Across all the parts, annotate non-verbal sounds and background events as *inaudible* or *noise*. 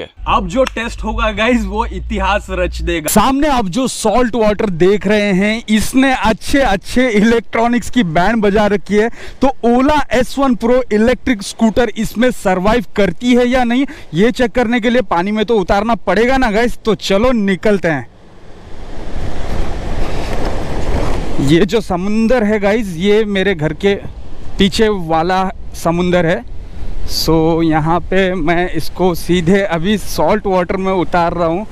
अब जो टेस्ट होगा गाइज़ वो इतिहास रच देगा। सामने आप जो सॉल्ट वाटर देख रहे हैं, इसने अच्छे अच्छे इलेक्ट्रॉनिक्स की बैंड बजा रखी है। तो Ola S1 Pro electric scooter इसमें सरवाइव करती है या नहीं, ये चेक करने के लिए पानी में तो उतारना पड़ेगा ना गाइज़ तो चलो निकलते हैं। ये जो समुंदर है गाइज़ ये मेरे घर के पीछे वाला समुंदर है। सो so, यहाँ पे मैं इसको सीधे अभी सॉल्ट वाटर में उतार रहा हूँ।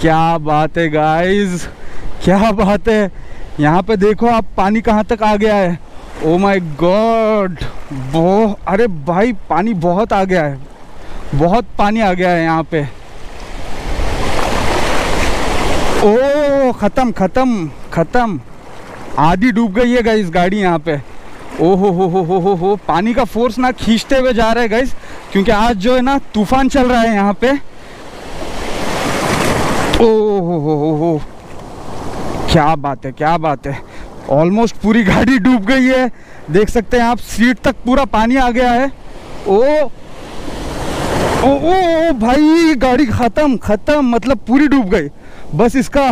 क्या बात है गाइस क्या बात है? यहाँ पे देखो आप पानी कहाँ तक आ गया है। ओ माय गॉड वो अरे भाई पानी बहुत आ गया है। बहुत पानी आ गया है यहाँ पे। ओ ख़त्म ख़त्म ख़त्म। आधी डूब गई है गाइस गाड़ी यहाँ पे। ओ हो हो हो हो हो पानी का फोर्स ना खींचते हुए जा रहे हैं गाइस क्योंकि आज जो है ना तूफ़ान चल रहा है यहाँ पे। ओ हो हो हो हो। क्या बात है क्या बात है। ऑलमोस्ट पूरी गाड़ी डूब गई है। देख सकते हैं आप सीट तक पूरा पानी आ गया है। ओ ओ ओ, ओ भाई गाड़ी खत्म खत्म मतलब पूरी डूब गई। बस इसका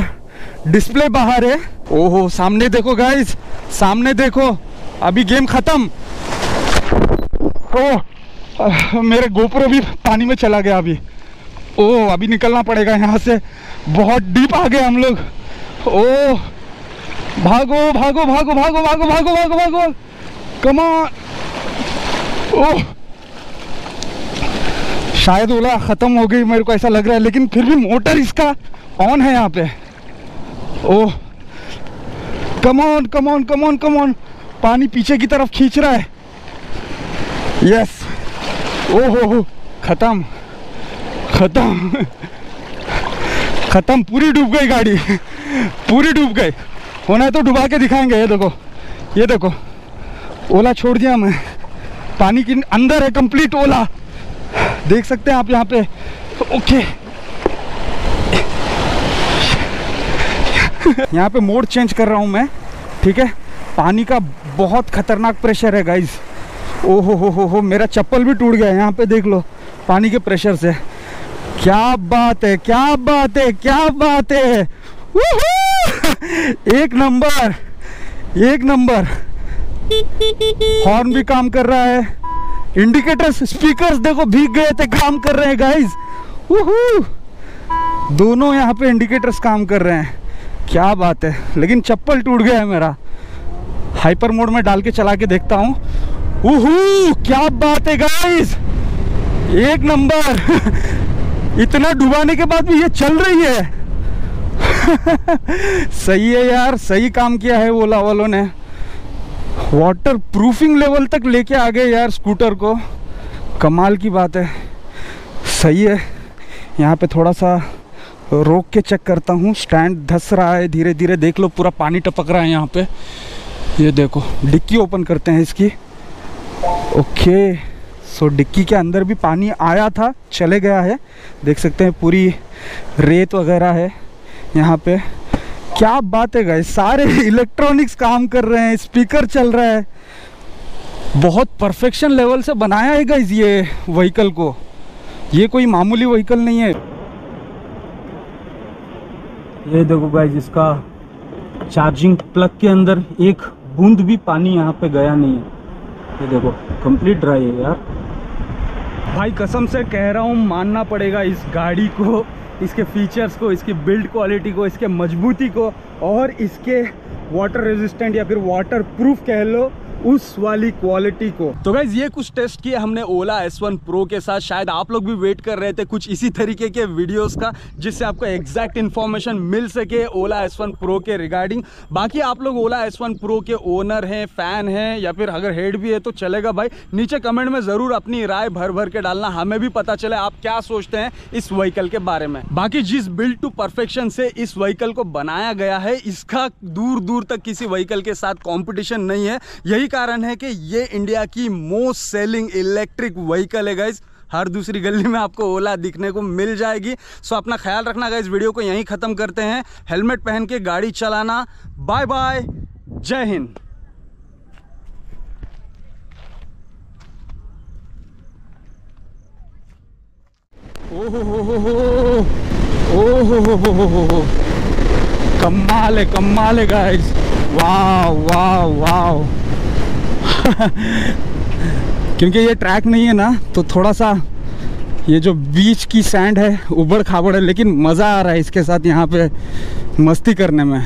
डिस्प्ले बाहर है। ओहो सामने देखो गाइस सामने देखो। अभी गेम खत्म। ओ मेरे गोप्रो भी पानी में चला गया अभी। ओ अभी निकलना पड़ेगा यहाँ से। बहुत डीप आ गए हम लोग। ओ भागो भागो भागो भागो भागो भागो भागो भागो। कमान ओ शायद ओला ख़त्म हो गई, मेरे को ऐसा लग रहा है, लेकिन फिर भी मोटर इसका ऑन है यहाँ पे। ओ come on come on come on come on पानी पीछे की तरफ़ खींच रहा है। यस ओ हो। हो खत्म। खत्म। खत्म। पूरी डूब गई गाड़ी। पूरी डूब गई। होना है तो डुबा के दिखाएँगे, ये देखो। ये देखो। ओला छोड़ दिया मैं पानी के अंदर है कंप्लीट ओला। देख सकते हैं आप यहाँ पे। ओके यहाँ पे मोड चेंज कर रहा हूँ मैं। ठीक है? पानी का बहुत खतरनाक प्रेशर है गाइज़ ओ हो हो हो, मेरा चप्पल भी टूट गया है, यहाँ पे देख लो, पानी के प्रेशर से। क्या बात है, क्या बात है, क्या बात है। एक नंबर एक नंबर। हॉर्न भी काम कर रहा है। इंडिकेटर्स स्पीकर्स देखो, भीग गए थे, काम कर रहे हैं गाइज़ दोनों यहाँ पे इंडिकेटर्स काम कर रहे हैं। क्या बात है, लेकिन चप्पल टूट गया है मेरा। हाइपर मोड में डाल के चला के देखता हूँ। उहू, क्या बात है गाइस एक नंबर। *laughs* इतना डुबाने के बाद भी ये चल रही है। *laughs* सही है यार, सही काम किया है ओला वालों ने। वाटर प्रूफिंग लेवल तक लेके आ गए यार स्कूटर को। कमाल की बात है। सही है। यहाँ पे थोड़ा सा रोक के चेक करता हूँ। स्टैंड धस रहा है धीरे धीरे देख लो, पूरा पानी टपक रहा है यहाँ पे। ये देखो, डिक्की ओपन करते हैं इसकी। ओके सो डिक्की के अंदर भी पानी आया था, चले गया है। देख सकते हैं पूरी रेत वगैरह है यहाँ पे। क्या बात है गाइस सारे इलेक्ट्रॉनिक्स काम कर रहे हैं स्पीकर चल रहा है। बहुत परफेक्शन लेवल से बनाया है गाइस ये व्हीकल को। ये कोई मामूली व्हीकल नहीं है। ये देखो गाइस इसका चार्जिंग प्लग के अंदर एक बूंद भी पानी यहाँ पे गया नहीं है। ये देखो कंप्लीट ड्राई है यार। भाई, कसम से कह रहा हूँ, मानना पड़ेगा इस गाड़ी को, इसके फीचर्स को, इसकी बिल्ड क्वालिटी को, इसके मजबूती को, और इसके वाटर रेजिस्टेंट या फिर वाटर प्रूफ कह लो उस वाली क्वालिटी को। तो गाइज़ ये कुछ टेस्ट किए हमने ओला S1 Pro के साथ। शायद आप लोग भी वेट कर रहे थे कुछ इसी तरीके के वीडियोस का, जिससे आपको एग्जैक्ट इन्फॉर्मेशन मिल सके ओला S1 Pro के रिगार्डिंग बाकी आप लोग ओला S1 Pro के ओनर हैं फ़ैन हैं, या फिर अगर हेड भी है तो चलेगा भाई। नीचे कमेंट में ज़रूर अपनी राय भर भर के डालना, हमें भी पता चले आप क्या सोचते हैं इस व्हीकल के बारे में। बाकी जिस बिल्ड टू परफेक्शन से इस व्हीकल को बनाया गया है, इसका दूर दूर तक किसी व्हीकल के साथ कॉम्पिटिशन नहीं है। यही कारण है कि ये इंडिया की मोस्ट सेलिंग इलेक्ट्रिक व्हीकल है गाइज़ हर दूसरी गली में आपको ओला दिखने को मिल जाएगी सो अपना ख्याल रखना गाइज़ वीडियो को यहीं ख़त्म करते हैं हेलमेट पहन के गाड़ी चलाना बाय बाय जय हिंद ओहो हो हो हो हो हो हो हो हो कमाल है कमाल है गाइस वाह वाह वाह क्योंकि ये ट्रैक नहीं है ना तो थोड़ा सा ये जो बीच की सैंड है उबड़ खाबड़ है, लेकिन मज़ा आ रहा है इसके साथ यहाँ पे मस्ती करने में।